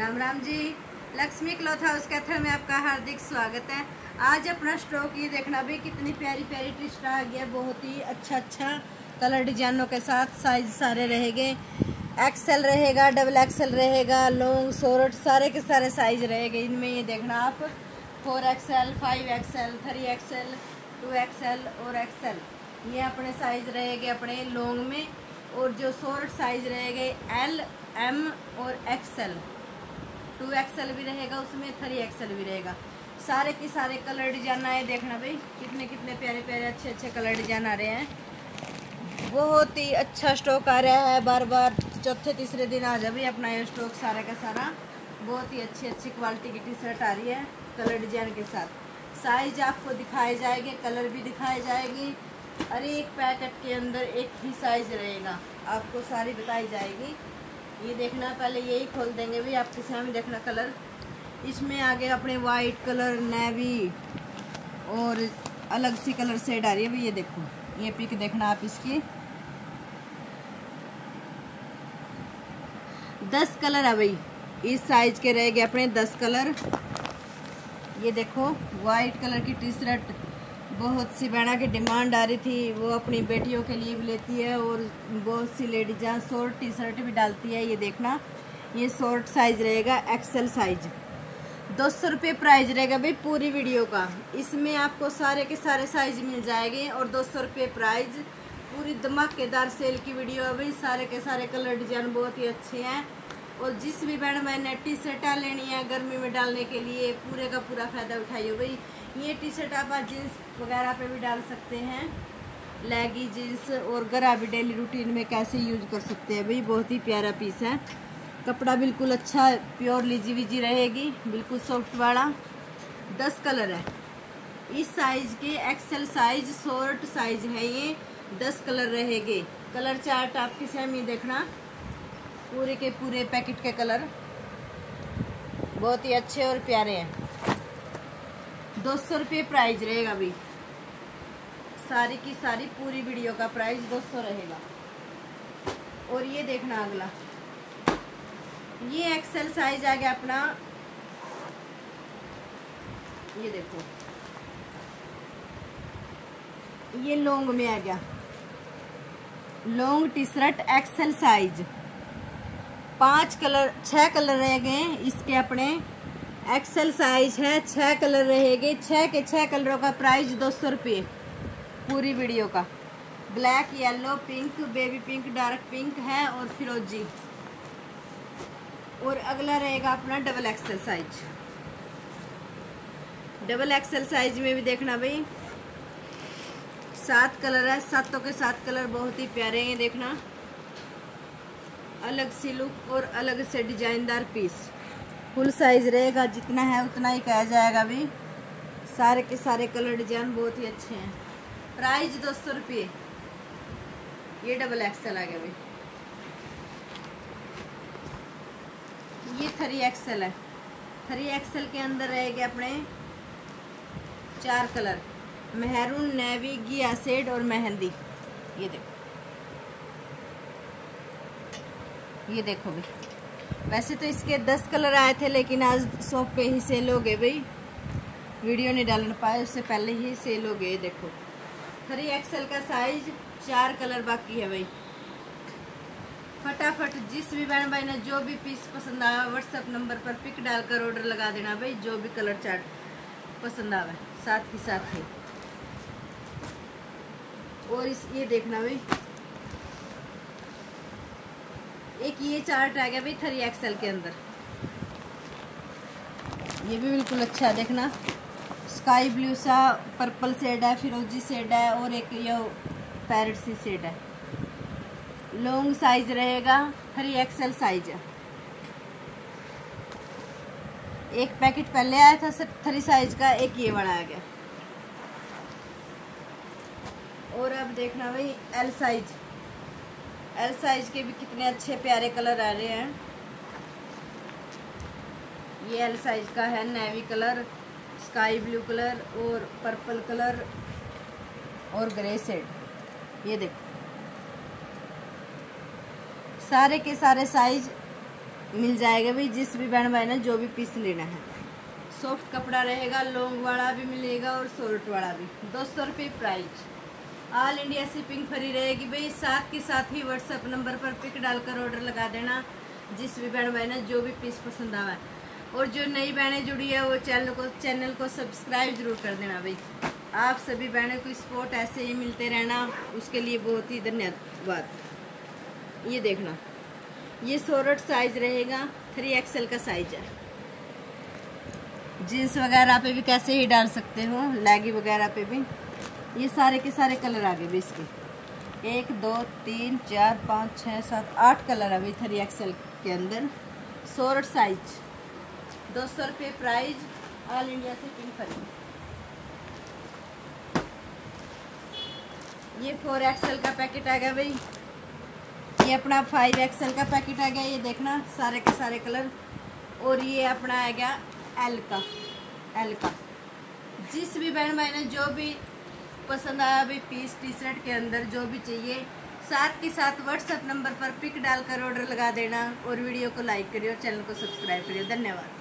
Ram Ram ji. Lakshmi cloth house कैथर में आपका हार्दिक स्वागत है। आज अपना स्टॉक ये देखना भी कितनी प्यारी प्यारी टिस्ट आ गया बहुत ही अच्छा अच्छा कलर डिजाइनों के साथ साइज़ सारे रहेंगे। एक्सेल रहेगा, डबल एक्सेल रहेगा, लॉन्ग शॉर्ट सारे के सारे साइज़ रहेंगे। इनमें ये देखना आप, four XL, five XL, three XL, two XL और एक्सेल। ये अपने साइज़ रहेंगे अपने लॉन्ग में और जो शॉर्ट साइज़ रहेंगे, एल, एम और एक्सेल। टू एक्सएल भी रहेगा, उसमें थ्री एक्सएल भी रहेगा। सारे के सारे कलर डिज़ाइन आए, देखना भाई, कितने कितने प्यारे प्यारे अच्छे अच्छे कलर डिज़ाइन आ रहे हैं। बहुत ही अच्छा स्टॉक आ रहा है, बार बार, चौथे तीसरे दिन आ जाए भाई अपना ये स्टॉक सारा का सारा। बहुत ही अच्छी अच्छी क्वालिटी की टी शर्ट आ रही है कलर डिज़ाइन के साथ। साइज़ आपको दिखाए जाएँगे कलर भी दिखाए जाएगी। और एक पैकेट के अंदर एक ही साइज़ रहेगा। आपको सारी बताई जाएगी। ये देखना, पहले यही खोल देंगे भी आपके सामने देखना कलर। इसमें आगे अपने वाइट कलर नेवी और अलग सी कलर सेड आ रही है भाई, ये देखो। ये पिक देखना आप इसकी। दस कलर है भाई, इस साइज़ के रहेंगे अपने दस कलर ये देखो वाइट कलर की टी शर्ट बहुत सी बहना की डिमांड आ रही थी, वो अपनी बेटियों के लिए भी लेती है और बहुत सी लेडीज़ शॉर्ट टी शर्ट भी डालती है, ये देखना। ये शॉर्ट साइज़ रहेगा, एक्सेल साइज़। दो सौ रुपये प्राइज रहेगा भाई पूरी वीडियो का। इसमें आपको सारे के सारे साइज़ मिल जाएँगे और दो सौ रुपये प्राइज पूरी धमाकेदार सेल की वीडियो है भाई, सारे के सारे कलर डिज़ाइन बहुत ही अच्छे हैं। और जिस भी बहन मैंने टी शर्टा लेनी है गर्मी में डालने के लिए, पूरे का पूरा फ़ायदा उठाइए भाई, ये टी शर्ट आप जीन्स वगैरह पे भी डाल सकते हैं, लेगी जीन्स और गरा भी डेली रूटीन में कैसे यूज़ कर सकते हैं। भाई, बहुत ही प्यारा पीस है। कपड़ा बिल्कुल अच्छा प्योर लीजी वीजी रहेगी, बिल्कुल सॉफ्ट वाला। दस कलर है। इस साइज़ के एक्सेल साइज़, शॉर्ट साइज़ है ये। दस कलर रहेंगे। कलर चार्ट आपके ही देखना? पूरे के पूरे पैकेट के कलर। बहुत ही अच्छे और प्यारे हैं। दो सौ रुपये प्राइज रहेगा अभी। सारी की सारी पूरी वीडियो का प्राइस दो सौ रहेगा। और ये देखना अगला। ये एक्सेल साइज़ आ गया अपना। ये देखो। ये लॉन्ग में आ गया। Long T shirt XL size. पाँच कलर, छह कलर रह गए इसके अपने। एक्सेल साइज़ है, छह कलर रहेंगे। छह के छह कलरों का प्राइस दो सौ रुपये पूरी वीडियो का। Black yellow pink baby pink dark pink है और फिरोजी। और अगला रहेगा अपना double XL size double XL size में भी देखना भाई। सात कलर है, सातों के सात कलर बहुत ही प्यारे हैं, देखना। अलग से लुक और अलग से डिजाइनदार पीस फुल साइज़ रहेगा, जितना है उतना ही कहा जाएगा भी सारे के सारे कलर डिज़ाइन बहुत ही अच्छे हैं। प्राइस दो सौ रुपये। ये डबल एक्सएल आ गया भाई ये थ्री एक्सएल है। थ्री एक्सएल के अंदर रहेगा अपने चार कलर मेहरून नेवी गिया सेड और मेहंदी। ये देखो। ये देखो भाई। वैसे तो इसके दस कलर आए थे, लेकिन आज शॉप पे ही सेल हो गए भाई। वीडियो नहीं डालने पाए, उससे पहले ही सेल हो गए, देखो। थ्री एक्सएल का साइज़ चार कलर बाकी है भाई। फटाफट जिस भी बहन भाई ने जो भी पीस पसंद आया व्हाट्सएप नंबर पर पिक डालकर ऑर्डर लगा देना भाई, जो भी कलर चार्ट पसंद आवे, साथ ही साथ ही। और इस ये देखना भाई। एक ये चार्ट आ गया भाई, थ्री एक्सएल के अंदर। ये भी बिल्कुल अच्छा है, देखना। स्काई ब्लू सा पर्पल सेड है फिरोजी सेड है, और एक ये पैरट सी सेड है। लॉन्ग साइज़ रहेगा, थ्री एक्सएल साइज़ है। एक पैकेट पहले आया था सर थ्री साइज़ का, एक ये बड़ा आ गया। और अब देखना भाई एल साइज़ एल साइज़ के भी कितने अच्छे प्यारे कलर आ रहे हैं। ये एल साइज़ का है navy colour sky blue colour और पर्पल कलर और ग्रे सेड ये देखो। सारे के सारे साइज़ मिल जाएगा भाई, जिस भी बहन भाई ने जो भी पीस लेना है। सॉफ्ट कपड़ा रहेगा लॉन्ग वाला भी मिलेगा और शॉर्ट वाला भी। दो सौ रुपये price all India shipping free रहेगी। भाई, साथ के साथ ही व्हाट्सएप नंबर पर पिक डालकर ऑर्डर लगा देना। जिस भी बहन भाई ना जो भी पीस पसंद आवा। और जो नई बहनें जुड़ी है, वो चैनल को चैनल को सब्सक्राइब ज़रूर कर देना भाई। आप सभी बहनों को सपोर्ट ऐसे ही मिलते रहना। उसके लिए बहुत ही धन्यवाद। ये देखना। ये सोरट साइज़ रहेगा। थ्री एक्सएल का साइज़ है। जीन्स वगैरह पे भी कैसे ही डाल सकते हो? लैगी वगैरह पे भी। ये सारे के सारे कलर आ गए भी इसके। एक, दो, तीन, चार, पाँच छः सात, आठ कलर अभी थ्री एक्सएल के अंदर। सोरट साइज़ दो सौ रुपये प्राइज ऑल इंडिया से पिन फ्री ये फोर एक्सएल का पैकेट आ गया भाई। ये अपना फाइव एक्सएल का पैकेट आ गया, ये देखना, सारे के सारे कलर। और ये अपना आ गया एल का एल का जिस भी बहन भाई ने जो भी पसंद आया भाई पीस टी शर्ट के अंदर जो भी चाहिए, साथ के साथ व्हाट्सएप नंबर पर पिक डालकर ऑर्डर लगा देना और वीडियो को लाइक करिए और चैनल को सब्सक्राइब करिए धन्यवाद।